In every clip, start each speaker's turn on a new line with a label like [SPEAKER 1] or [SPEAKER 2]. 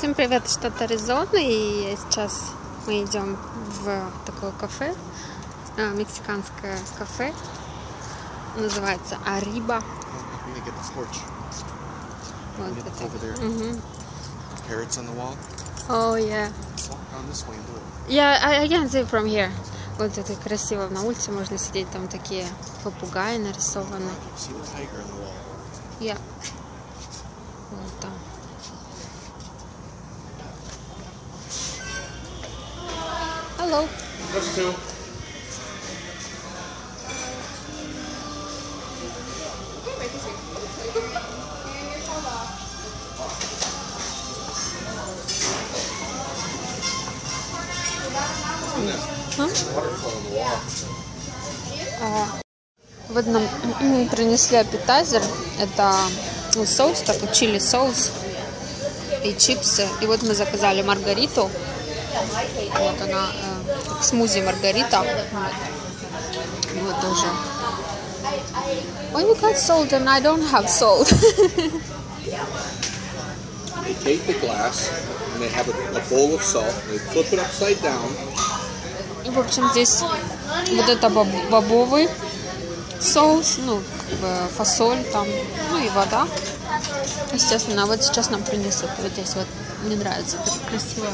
[SPEAKER 1] Всем привет, штат Аризона. И сейчас мы идем в такое кафе, а, мексиканское кафе. Называется Ариба. Вот это. Мгм.
[SPEAKER 2] Parrots on the wall.
[SPEAKER 1] Oh, yeah.
[SPEAKER 2] Around this way and do it.
[SPEAKER 1] Yeah, I, I can see from here. Вот это красиво. На улице можно сидеть, там такие попугаи нарисованы.
[SPEAKER 2] See the tiger on the wall.
[SPEAKER 1] Я. Вот там. Hello. А, Вот нам принесли аппетайзер. Это ну, соус, такой чили соус и чипсы. И вот мы заказали маргариту. Вот она, э, смузи маргарита. Вот. Тоже. Why you got salt and I don't have salt?
[SPEAKER 3] They take the glass and they have a, a bowl of salt. They flip it upside down.
[SPEAKER 1] В общем, здесь вот это боб- бобовый соус, ну, как бы фасоль там, ну и вода. Естественно, вот сейчас нам принесут вот здесь вот, мне нравится, это красиво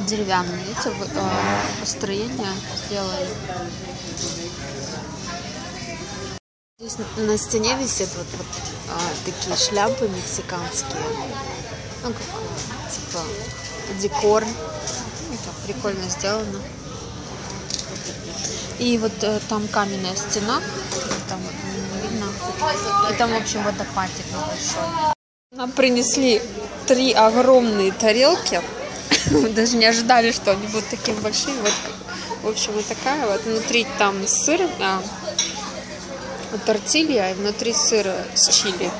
[SPEAKER 1] деревянные вот, э, построения сделали. Здесь на- стене висят вот, вот а, такие шляпы мексиканские. Ну, как, типа, декор. Ну, так прикольно сделано. И вот э, там каменная стена, там не видно. И там, в общем, водопадик небольшой. Нам принесли три огромные тарелки. Мы даже не ожидали, что они будут такие большие. Вот, в общем, вот такая вот. Внутри там сыр, а, вот тортилья, и внутри сыр с чили.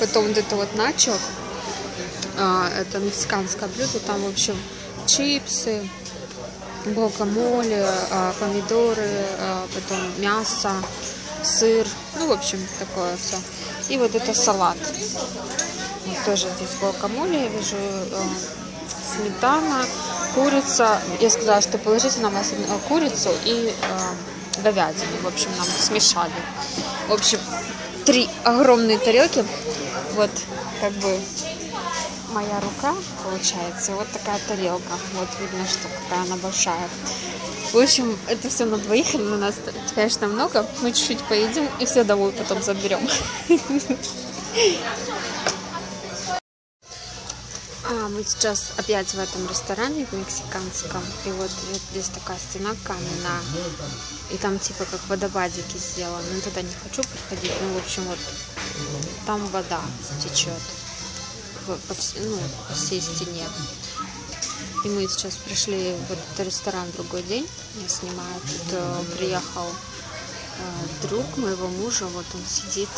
[SPEAKER 1] Потом вот это вот начо. А, это мексиканское блюдо. Там, в общем, чипсы, гуакамоле, а, помидоры, а, потом мясо, сыр, ну, в общем, такое все. И вот это салат. Вот тоже здесь гуакамоле, я вижу сметана, курица. Я сказала, что положите нам э, курицу и э, говядину. В общем, нам смешали. В общем, три огромные тарелки. Вот, как бы моя рука, получается, вот такая тарелка. Вот видно, что какая она большая. В общем, это все на двоих, и на нас, конечно, много. Мы чуть-чуть поедим и все домой потом заберем. А, мы сейчас опять в этом ресторане, в мексиканском. И вот здесь такая стена каменная. И там типа как водопадики сделаны. Ну, туда не хочу приходить. Ну, в общем, вот там вода течет по, ну, по всей стене. И мы сейчас пришли в этот ресторан другой день. Я снимаю. Тут э, приехал э, друг моего мужа. Вот он сидит.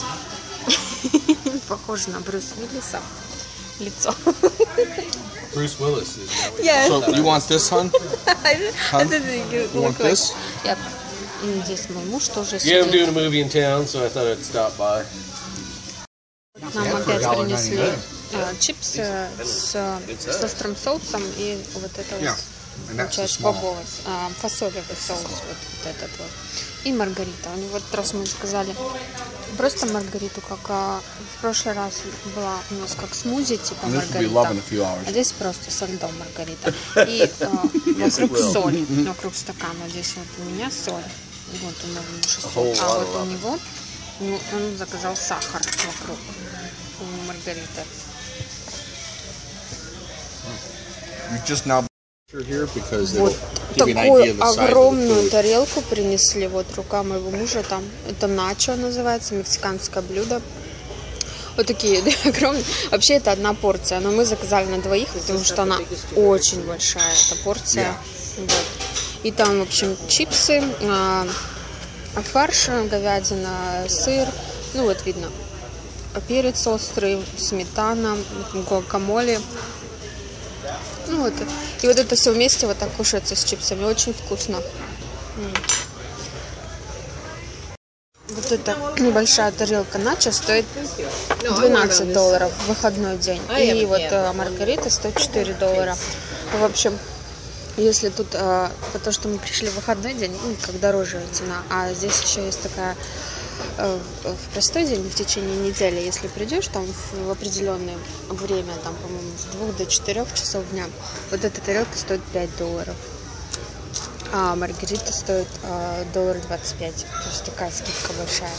[SPEAKER 1] Похож на Брюс Уиллиса. Лицо.
[SPEAKER 4] Bruce Willis is.
[SPEAKER 1] Yeah.
[SPEAKER 3] So you want this, hun?
[SPEAKER 1] Didn't you
[SPEAKER 3] want this?
[SPEAKER 1] Yep. И здесь мой муж тоже
[SPEAKER 4] Yeah, I'm
[SPEAKER 1] сидит.
[SPEAKER 4] doing a movie in town, so I thought I'd stop by.
[SPEAKER 1] Нам опять принесли э, чипсы с, с острым соусом и вот это
[SPEAKER 3] Yeah.
[SPEAKER 1] вот,
[SPEAKER 3] And that's the
[SPEAKER 1] получается,
[SPEAKER 3] small.
[SPEAKER 1] бобовый, а, фасолевый соус, вот, вот этот вот. И маргарита. У него в этот раз мы заказали просто маргариту, как а, в прошлый раз была у нас как смузи, типа маргарита. А здесь просто со льдом маргарита. И а, вокруг соль, вокруг стакана. Здесь вот у меня соль. Вот у соль.
[SPEAKER 4] whole
[SPEAKER 1] А вот у него, ну, он заказал сахар вокруг у маргариты.
[SPEAKER 3] You just now
[SPEAKER 1] Вот такую огромную тарелку принесли. Вот рука моего мужа там. Это начо называется, мексиканское блюдо. Вот такие да, огромные. Вообще это одна порция, но мы заказали на двоих, потому что она очень большая, эта порция. Вот. И там, в общем, чипсы, а, фарш, говядина, сыр. Ну вот видно. Перец острый, сметана, гуакамоле. Ну вот. И вот это все вместе вот так кушается с чипсами. Очень вкусно. Вот эта небольшая тарелка начо стоит 12 долларов в выходной день. И вот э, маргарита стоит 4 доллара. В общем, если тут, э, потому что мы пришли в выходной день, ну, как дороже цена, а здесь еще есть такая в простой день, в течение недели, если придешь там в определенное время, там, по-моему, с двух до четырех часов дня, вот эта тарелка стоит 5 долларов. А маргарита стоит э, доллар 25. То есть такая скидка большая.